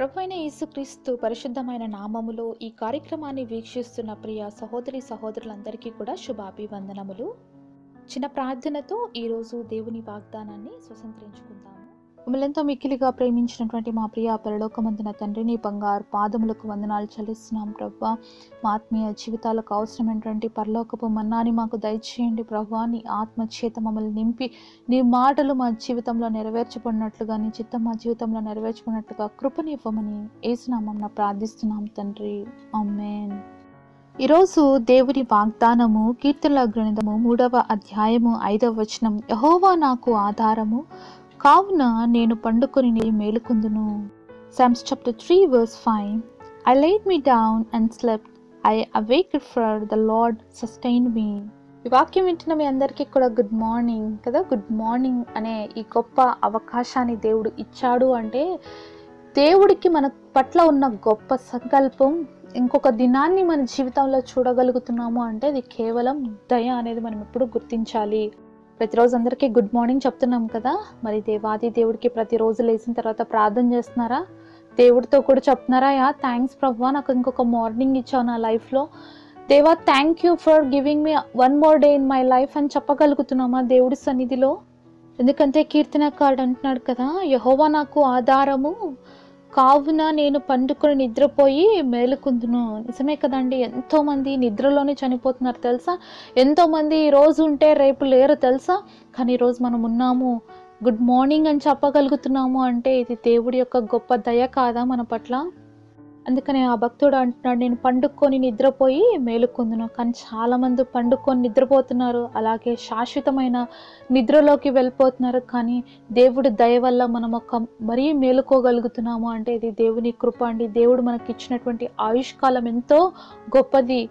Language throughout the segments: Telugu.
ప్రభువైన యేసుక్రీస్తు పరిశుద్ధమైన నామములో ఈ కార్యక్రమాన్ని వీక్షిస్తున్న ప్రియ సహోదరి సహోదరులందరికీ కూడా శుభాభివందనములు. చిన్న ప్రార్థనతో ఈరోజు దేవుని వాగ్దానాన్ని స్వతంత్రించుకుందాం. మమ్మల్ని ఎంతో మిక్కిలిగా ప్రేమించినటువంటి మా ప్రియ పరలోకమందున తండ్రిని బంగారు పాదములకు వందనాలు చెల్లిస్తున్నాం ప్రభా. మా ఆత్మీయ జీవితాలకు అవసరమైనటువంటి పరలోకపు మన్నాని మాకు దయచేయండి ప్రభా. నీ ఆత్మ చేత మమ్మల్ని నింపి నీ మాటలు మా జీవితంలో నెరవేర్చబడినట్లుగా నీ చిత్తం మా జీవితంలో నెరవేర్చబడినట్లుగా కృపనివ్వమని ఏసునామం ప్రార్థిస్తున్నాం తండ్రి. అమ్మేన్ ఈరోజు దేవుని వాగ్దానము కీర్తనల గ్రంథము మూడవ అధ్యాయము ఐదవ వచనం. యహోవా నాకు ఆధారము కావున నేను పండుకొని మేలుకుందును. Psalms chapter three verse five I laid me down and slept I awake for the Lord sustain me ఈ వాక్యం వింటున్న మీ అందరికీ కూడా గుడ్ మార్నింగ్ కదా? గుడ్ మార్నింగ్ అనే ఈ గొప్ప అవకాశాన్ని దేవుడు ఇచ్చాడు అంటే దేవుడికి మన పట్ల ఉన్న గొప్ప సంకల్పం ఇంకొక దినాన్ని మన జీవితంలో చూడగలుగుతున్నాము అంటే అది కేవలం దయ అనేది మనం ఎప్పుడు గుర్తించాలి. ప్రతిరోజు అందరికీ గుడ్ మార్నింగ్ చెప్తున్నాం కదా. మరి దేవాది దేవుడికి ప్రతిరోజు లేచిన తర్వాత ప్రార్థన చేస్తున్నారా? దేవుడితో కూడా చెప్తున్నారా? యా థ్యాంక్స్ ప్రభా నాకు ఇంకొక మార్నింగ్ ఇచ్చావు నా లైఫ్లో దేవా thank you for giving me one more day in my life అని చెప్పగలుగుతున్నామా దేవుడి సన్నిధిలో? ఎందుకంటే కీర్తనకారుడు అంటున్నాడు కదా యహోవా నాకు ఆధారము కావున నేను పండుకొని నిద్రపోయి మేలుకుందును. నిజమే కదండి ఎంతోమంది నిద్రలోనే చనిపోతున్నారు తెలుసా? ఎంతోమంది ఈ రోజు ఉంటే రేపు లేరు తెలుసా? కానీ ఈరోజు మనం ఉన్నాము. గుడ్ మార్నింగ్ అని చెప్పగలుగుతున్నాము అంటే ఇది దేవుడి యొక్క గొప్ప దయ కాదా మన పట్ల? అందుకని ఆ భక్తుడు అంటున్నాడు నేను పండుకొని నిద్రపోయి మేలుకుందును. కానీ చాలామంది పండుకొని నిద్రపోతున్నారు. అలాగే శాశ్వతమైన నిద్రలోకి వెళ్ళిపోతున్నారు. కానీ దేవుడి దయ వల్ల మనం ఒక మరీ మేలుకోగలుగుతున్నాము. అంటే ఇది దేవుని కృప అండి. దేవుడు మనకి ఇచ్చినటువంటి ఆయుష్కాలం ఎంతో గొప్పది.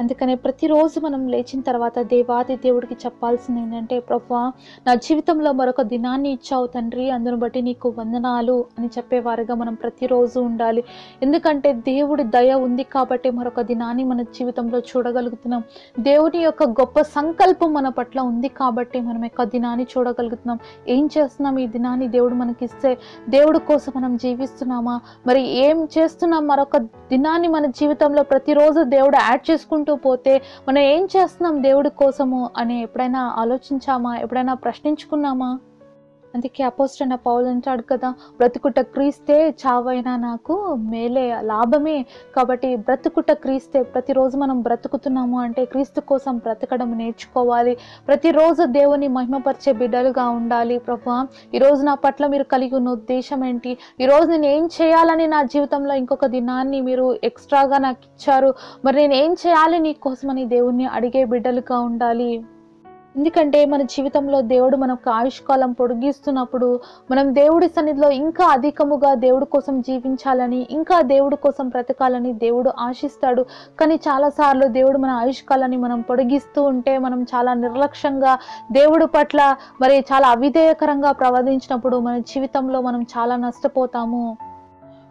అందుకనే ప్రతిరోజు మనం లేచిన తర్వాత దేవాది దేవుడికి చెప్పాల్సింది ఏంటంటే ప్రభా నా జీవితంలో మరొక దినాన్ని ఇచ్చావు తండ్రి అందును బట్టి నీకు వందనాలు అని చెప్పేవారుగా మనం ప్రతిరోజు ఉండాలి. ఎందుకంటే దేవుడి దయ ఉంది కాబట్టి మరొక దినాన్ని మన జీవితంలో చూడగలుగుతున్నాం. దేవుని యొక్క గొప్ప సంకల్పం మన పట్ల ఉంది కాబట్టి మనం యొక్క దినాన్ని చూడగలుగుతున్నాం. ఏం చేస్తున్నాం ఈ దినాన్ని దేవుడు మనకి ఇస్తే దేవుడి కోసం మనం జీవిస్తున్నామా? మరి ఏం చేస్తున్నాం? మరొక దినాన్ని మన జీవితంలో ప్రతిరోజు దేవుడు యాడ్ చేసుకుంటూ పోతే మనం ఏం చేస్తున్నాం దేవుడి కోసము అని ఎప్పుడైనా ఆలోచించామా? ఎప్పుడైనా ప్రశ్నించుకున్నామా? అందుకే అపోస్టన పౌలు అంటాడు కదా బ్రతుకుట క్రీస్తే చావైనా నాకు మేలే లాభమే. కాబట్టి బ్రతుకుట క్రీస్తే ప్రతిరోజు మనం బ్రతుకుతున్నాము అంటే క్రీస్తు కోసం బ్రతకడం నేర్చుకోవాలి. ప్రతిరోజు దేవుని మహిమపరిచే బిడ్డలుగా ఉండాలి. ప్రభు ఈరోజు నా పట్ల మీరు కలిగి ఉన్న ఉద్దేశం ఏంటి? ఈరోజు నేను ఏం చేయాలని నా జీవితంలో ఇంకొక దినాన్ని మీరు ఎక్స్ట్రాగా నాకు ఇచ్చారు. మరి నేను ఏం చేయాలి నీ కోసమని దేవుణ్ణి అడిగే బిడ్డలుగా ఉండాలి. ఎందుకంటే మన జీవితంలో దేవుడు మనకు ఆయుష్కాలం పొడిగిస్తున్నప్పుడు మనం దేవుడి సన్నిధిలో ఇంకా అధికముగా దేవుడి కోసం జీవించాలని ఇంకా దేవుడి కోసం బ్రతకాలని దేవుడు ఆశిస్తాడు. కానీ చాలాసార్లు దేవుడు మన ఆయుష్కాలాన్ని మనం పొడిగిస్తూ ఉంటే మనం చాలా నిర్లక్ష్యంగా దేవుడి పట్ల మరి చాలా అవిధేయకరంగా ప్రవర్తించినప్పుడు మన జీవితంలో మనం చాలా నష్టపోతాము.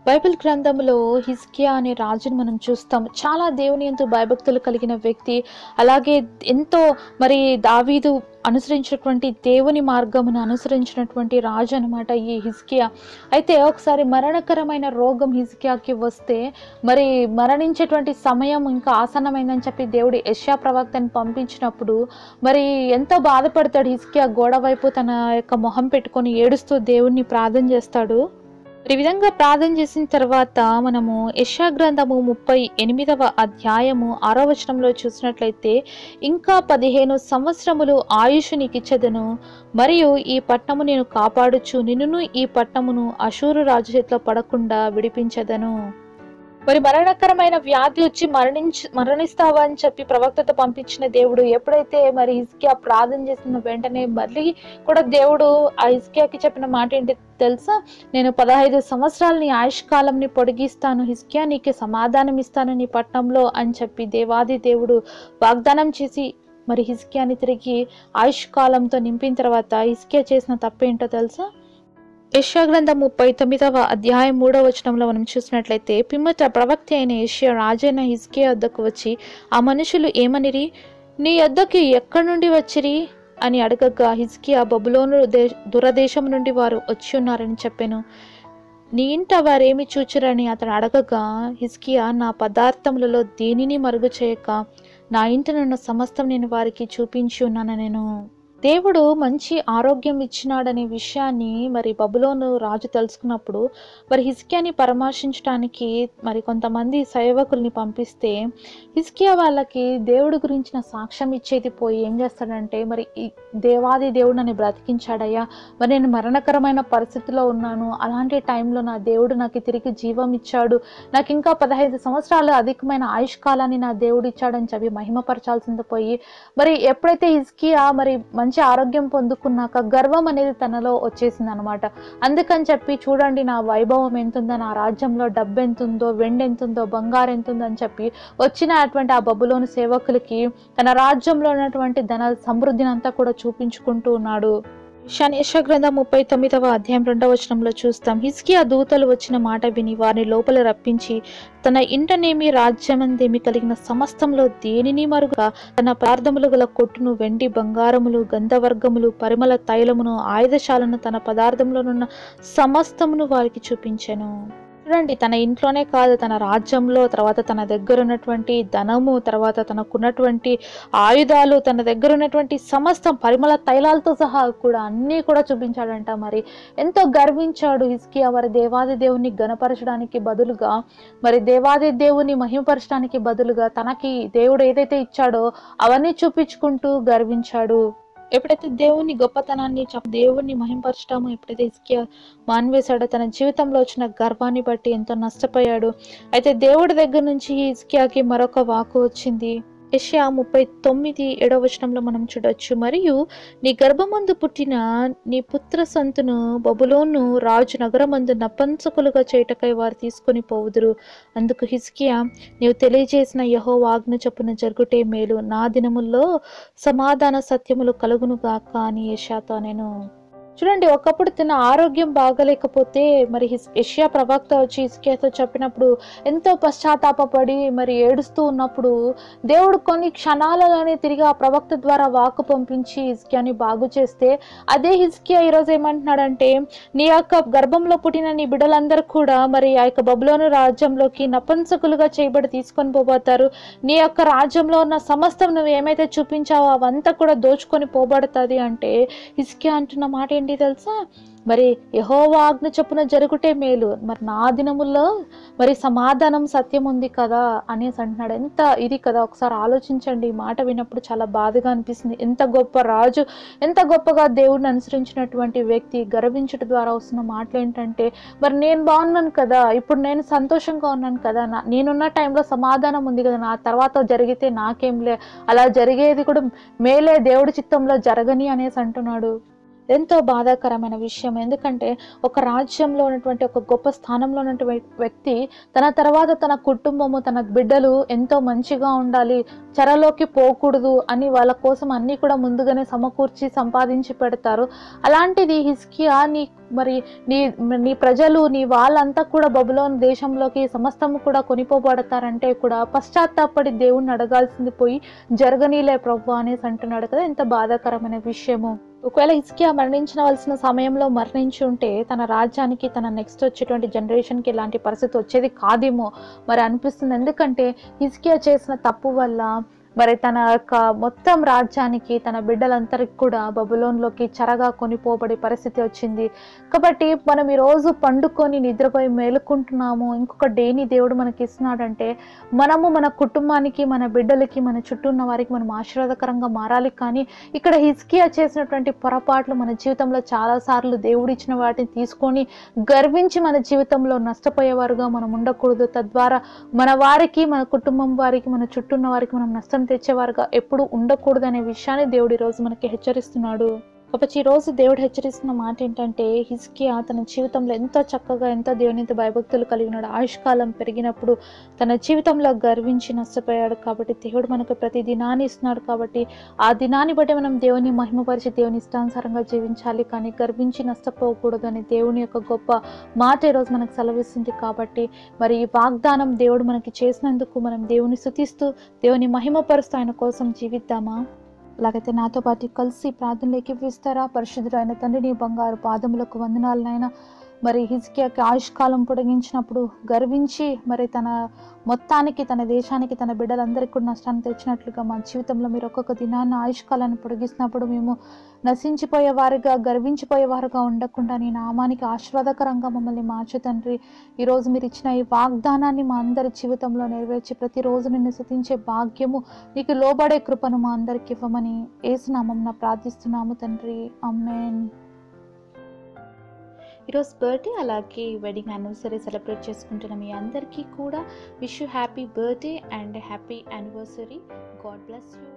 బైబిల్ గ్రంథంలో హిస్కియా అనే రాజును మనం చూస్తాం. చాలా దేవుని ఎంతో భయభక్తులు కలిగిన వ్యక్తి. అలాగే ఎంతో మరి దావీదు అనుసరించినటువంటి దేవుని మార్గమును అనుసరించినటువంటి రాజు అనమాట ఈ హిస్కియా అయితే ఒకసారి మరణకరమైన రోగం హిస్కియాకి వస్తే మరి మరణించేటువంటి సమయం ఇంకా ఆసన్నమైందని చెప్పి దేవుడు యష్యా ప్రవక్తని పంపించినప్పుడు మరి ఎంతో బాధపడతాడు హిస్కియా గోడ వైపు తన యొక్క మొహం పెట్టుకొని ఏడుస్తూ దేవుణ్ణి ప్రార్థన చేస్తాడు. ఈ విధంగా ప్రార్థన చేసిన తర్వాత మనము యశా గ్రంథము ముప్పై ఎనిమిదవ అధ్యాయము ఆరో వచనంలో చూసినట్లయితే ఇంకా పదిహేను సంవత్సరములు ఆయుష్ నీకిచ్చదను మరియు ఈ పట్టణము నేను కాపాడుచు నిన్నును ఈ పట్టణమును అశూరు రాజు చేతిలో పడకుండా విడిపించదను. మరి మరణకరమైన వ్యాధి వచ్చి మరణించి మరణిస్తావా అని చెప్పి ప్రవక్తతో పంపించిన దేవుడు ఎప్పుడైతే మరి ఇస్కియా ప్రార్థన చేసిన వెంటనే మళ్ళీ కూడా దేవుడు ఆ ఇస్కియాకి చెప్పిన మాట ఏంటి తెలుసా? నేను పదహైదు సంవత్సరాలని ఆయుష్కాలంని పొడిగిస్తాను హిస్కియా నీకు సమాధానం ఇస్తాను నీ పట్టణంలో అని చెప్పి దేవాది దేవుడు వాగ్దానం చేసి మరి హిస్కియాని తిరిగి ఆయుష్కాలంతో నింపిన తర్వాత హిస్కియా చేసిన తప్పేంటో తెలుసా? యెషయా గ్రంథం ముప్పై తొమ్మిదవ అధ్యాయం మూడవ వచనంలో మనం చూసినట్లయితే పిమ్మట ప్రవక్త అయిన యెషయా రాజైన హిజ్కియా వద్దకు వచ్చి ఆ మనుషులు ఏమనిరి? నీ వద్దకి ఎక్కడి నుండి వచ్చిరి? అని అడగగా హిజ్కియా బబులోను దే దురదేశం నుండి వారు వచ్చి ఉన్నారని చెప్పాను. నీ ఇంట వారేమి చూచురని అతను అడగగా హిస్కియా నా పదార్థములలో దేనిని మరుగు చేయక నా ఇంటనున్న సమస్తం నేను వారికి చూపించి ఉన్నాను నేను దేవుడు మంచి ఆరోగ్యం ఇచ్చినాడనే విషయాన్ని మరి బబులోను రాజు తెలుసుకున్నప్పుడు మరి హిస్కియాని పరామర్శించడానికి మరి కొంతమంది సేవకుల్ని పంపిస్తే హిస్కియా వాళ్ళకి దేవుడి గురించిన సాక్ష్యం ఇచ్చేది పోయి ఏం చేస్తాడంటే మరి ఈ దేవాది దేవుడు నన్ను బ్రతికించాడయ్యా మరి నేను మరణకరమైన పరిస్థితిలో ఉన్నాను అలాంటి టైంలో నా దేవుడు నాకు తిరిగి జీవం ఇచ్చాడు నాకు ఇంకా పదహైదు సంవత్సరాలు అధికమైన ఆయుష్ కాలాన్ని నా దేవుడు ఇచ్చాడని చెప్పి మహిమపరచాల్సింది పోయి మరి ఎప్పుడైతే హిస్కియా మరి మంచి మంచి ఆరోగ్యం పొందుకున్నాక గర్వం అనేది తనలో వచ్చేసింది అనమాట అందుకని చెప్పి చూడండి నా వైభవం ఎంతుందో నా రాజ్యంలో డబ్బు ఎంతుందో వెండి ఎంతుందో బంగారు ఎంతుందో అని చెప్పి వచ్చినటువంటి ఆ బబులోని సేవకులకి తన రాజ్యంలో ఉన్నటువంటి ధన సమృద్ధిని అంతా కూడా చూపించుకుంటూ ఉన్నాడు. శనేష గ్రంథం ముప్పై తొమ్మిదవ అధ్యాయం రెండవ వచనంలో చూస్తాం. హిస్కియా దూతలు వచ్చిన మాట విని వారిని లోపల రప్పించి తన ఇంటనేమి రాజ్యమందేమి కలిగిన సమస్తంలో దేనిని మరుగా? తన పదార్థములు గల కొట్టును వెండి బంగారములు గంధవర్గములు పరిమళ తైలమును ఆయుధశాలను తన పదార్థంలోనున్న సమస్తమును వారికి చూపించెను. చూడండి తన ఇంట్లోనే కాదు తన రాజ్యంలో తర్వాత తన దగ్గర ఉన్నటువంటి ధనము తర్వాత తనకున్నటువంటి ఆయుధాలు తన దగ్గర ఉన్నటువంటి సమస్తం పరిమళ తైలాలతో సహా కూడా అన్నీ కూడా చూపించాడంట మరి. ఎంతో గర్వించాడు హిస్కియా మరి దేవాది దేవుని గణపరచడానికి బదులుగా మరి దేవాది దేవుని మహిమపరచడానికి బదులుగా తనకి దేవుడు ఏదైతే ఇచ్చాడో అవన్నీ చూపించుకుంటూ గర్వించాడు. ఎప్పుడైతే దేవుని గొప్పతనాన్ని దేవుణ్ణి మహింపరచడము ఎప్పుడైతే ఇస్కియా మాన్వేశాడో తన జీవితంలో వచ్చిన గర్వాన్ని బట్టి ఎంతో నష్టపోయాడు. అయితే దేవుడి దగ్గర నుంచి ఇస్కియాకి మరొక వాకు వచ్చింది. యష్యా ముప్పై తొమ్మిది ఏడవ వచనంలో మనం చూడొచ్చు. మరియు నీ గర్భమందు పుట్టిన నీ పుత్ర సంతును బబులోను రాజు నగరమందు నపంసకులుగా చేయుటకై వారు తీసుకొని పోవుదురు. అందుకు హిస్కియా నీవు తెలియజేసిన యహో ఆజ్ఞ చొప్పున జరుగుటే మేలు. నా దినముల్లో సమాధాన సత్యములు కలుగునుగా అని యషాతో నేను చూడండి ఒకప్పుడు తన ఆరోగ్యం బాగలేకపోతే మరి హిస్ యష్యా ప్రవక్త వచ్చి ఇసుకేతో చెప్పినప్పుడు ఎంతో పశ్చాత్తాపడి మరి ఏడుస్తూ ఉన్నప్పుడు దేవుడు కొన్ని క్షణాలలోనే తిరిగి ఆ ప్రవక్త ద్వారా వాకు పంపించి హిస్కియాని బాగు చేస్తే అదే హిజ్కియా ఈరోజు ఏమంటున్నాడంటే నీ యొక్క గర్భంలో పుట్టిన నీ బిడ్డలందరూ కూడా మరి ఆ యొక్క బబులోను రాజ్యంలోకి నపంసకులుగా చేయబడి తీసుకొని పోబోతారు నీ యొక్క రాజ్యంలో ఉన్న సమస్తం నువ్వు ఏమైతే చూపించావో అవంతా కూడా దోచుకొని పోబడుతుంది అంటే హిస్కియా అంటున్న మాట ఏంటి తెలుసా? మరి యహోవాజ్ఞ చొప్పున జరుగుటే మేలు. మరి నా దినముల్లో మరి సమాధానం సత్యం ఉంది కదా అనేసి అంటున్నాడు. ఎంత ఇది కదా? ఒకసారి ఆలోచించండి. ఈ మాట విన్నప్పుడు చాలా బాధగా అనిపిస్తుంది. ఎంత గొప్ప రాజు ఎంత గొప్పగా దేవుడిని అనుసరించినటువంటి వ్యక్తి గర్వించుట ద్వారా వస్తున్న మాటలు ఏంటంటే మరి నేను బాగున్నాను కదా? ఇప్పుడు నేను సంతోషంగా ఉన్నాను కదా? నా నేనున్న టైంలో సమాధానం ఉంది కదా? నా తర్వాత జరిగితే నాకేం లే? అలా జరిగేది కూడా మేలే దేవుడి చిత్తంలో జరగని అనేసి అంటున్నాడు. ఎంతో బాధాకరమైన విషయం. ఎందుకంటే ఒక రాజ్యంలో ఉన్నటువంటి ఒక గొప్ప స్థానంలో ఉన్నటువంటి వ్యక్తి తన తర్వాత తన కుటుంబము తన బిడ్డలు ఎంతో మంచిగా ఉండాలి చెరలోకి పోకూడదు అని వాళ్ళ కోసం అన్నీ కూడా ముందుగానే సమకూర్చి సంపాదించి పెడతారు. అలాంటిది హిస్కియా నీ మరి నీ నీ ప్రజలు నీ వాళ్ళంతా కూడా బబులోని దేశంలోకి సమస్తము కూడా కొనిపోబడతారంటే కూడా పశ్చాత్తాపడి దేవుణ్ణి అడగాల్సింది పోయి జరగనీలే ప్రభు అనేసి అంటున్నాడు కదా. ఎంత బాధాకరమైన విషయము. ఒకవేళ హిస్కియా మరణించవలసిన సమయంలో మరణించి ఉంటే తన రాజ్యానికి తన నెక్స్ట్ వచ్చేటువంటి జనరేషన్కి ఇలాంటి పరిస్థితి వచ్చేది కాదేమో మరి అనిపిస్తుంది. ఎందుకంటే హిస్కియా చేసిన తప్పు వల్ల మరి తన యొక్క మొత్తం రాజ్యానికి తన బిడ్డలందరికి కూడా బబులోన్లోకి చెరగా కొనిపోబడే పరిస్థితి వచ్చింది. కాబట్టి మనం ఈరోజు పండుకొని నిద్రపోయి మేలుకుంటున్నాము. ఇంకొక డేని దేవుడు మనకి ఇస్తున్నాడంటే మనము మన కుటుంబానికి మన బిడ్డలకి మన చుట్టూ ఉన్న వారికి మనం ఆశీర్వాదకరంగా మారాలి. కానీ ఇక్కడ హిస్కియా చేసినటువంటి పొరపాట్లు మన జీవితంలో చాలాసార్లు దేవుడు ఇచ్చిన వాటిని తీసుకొని గర్వించి మన జీవితంలో నష్టపోయేవారుగా మనం ఉండకూడదు. తద్వారా మన వారికి మన కుటుంబం వారికి మన చుట్టూ ఉన్న వారికి మనం నష్టం తెచ్చేవారుగా. ఎప్పుడు ఉండకూడదు అనే విషయాన్ని దేవుడు ఈరోజు మనకి హెచ్చరిస్తున్నాడు. కాబట్టి ఈరోజు రోజు దేవుడు హెచ్చరిస్తున్న మాట ఏంటంటే హిస్కియా తన జీవితంలో ఎంతో చక్కగా ఎంతో దేవునితో భయభక్తులు కలిగినాడు ఆయుష్కాలం పెరిగినప్పుడు తన జీవితంలో గర్వించి నష్టపోయాడు కాబట్టి దేవుడు మనకు ప్రతి దినాన్ని ఇస్తున్నాడు కాబట్టి ఆ దినాన్ని బట్టి మనం దేవుని మహిమపరిచి దేవుని ఇష్టానుసారంగా జీవించాలి. కానీ గర్వించి నష్టపోకూడదు అని దేవుని యొక్క గొప్ప మాట ఈరోజు మనకు సెలవిస్తుంది కాబట్టి మరి ఈ వాగ్దానం దేవుడు మనకి చేసినందుకు మనం దేవుని స్థుతిస్తూ దేవుని మహిమపరుస్తూ ఆయన కోసం జీవిద్దామా? అలాగైతే నాతో పాటు కలిసి ప్రార్థనలోకి ఎక్కిపిస్తారా? పరిశుద్ధుడు అయిన తండ్రి నీ బంగారు పాదములకు వందనాలనైనా మరి హిజ్కియాకి ఆయుష్కాలం పొడిగించినప్పుడు గర్వించి మరి తన మొత్తానికి తన దేశానికి తన బిడ్డలందరికీ కూడా నష్టాన్ని తెచ్చినట్లుగా మా జీవితంలో మీరు ఒక్కొక్క దినాన్ని ఆయుష్కాలాన్ని పొడిగిస్తున్నప్పుడు మేము నశించిపోయే వారుగా గర్వించిపోయే వారుగా ఉండకుండా నీ నామానికి ఆశీర్వాదకరంగా మమ్మల్ని మార్చు తండ్రి. ఈరోజు మీరు ఇచ్చిన ఈ వాగ్దానాన్ని మా అందరి జీవితంలో నెరవేర్చి ప్రతిరోజు నిన్ను స్థుతించే భాగ్యము నీకు లోబడే కృపను మా అందరికి ఇవ్వమని ఏసునామం ప్రార్థిస్తున్నాము తండ్రి. అమ్మేన్ ఈరోజు బర్త్డే అలాగే వెడ్డింగ్ యానివర్సరీ సెలబ్రేట్ చేసుకుంటున్న మీ అందరికీ కూడా wish you happy birthday and happy anniversary God bless you